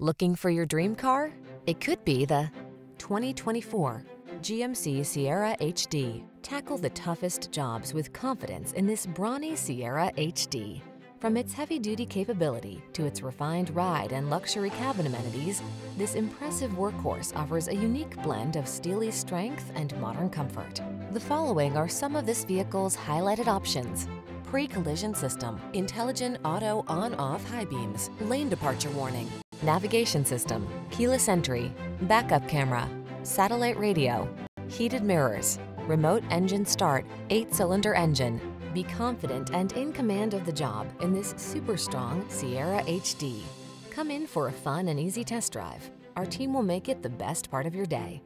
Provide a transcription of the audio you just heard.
Looking for your dream car? It could be the 2024 GMC Sierra HD. Tackle the toughest jobs with confidence in this brawny Sierra HD. From its heavy-duty capability to its refined ride and luxury cabin amenities, this impressive workhorse offers a unique blend of steely strength and modern comfort. The following are some of this vehicle's highlighted options. Pre-collision system, intelligent auto on-off high beams, lane departure warning, navigation system, keyless entry, backup camera, satellite radio, heated mirrors, remote engine start, eight-cylinder engine. Be confident and in command of the job in this super strong Sierra HD. Come in for a fun and easy test drive. Our team will make it the best part of your day.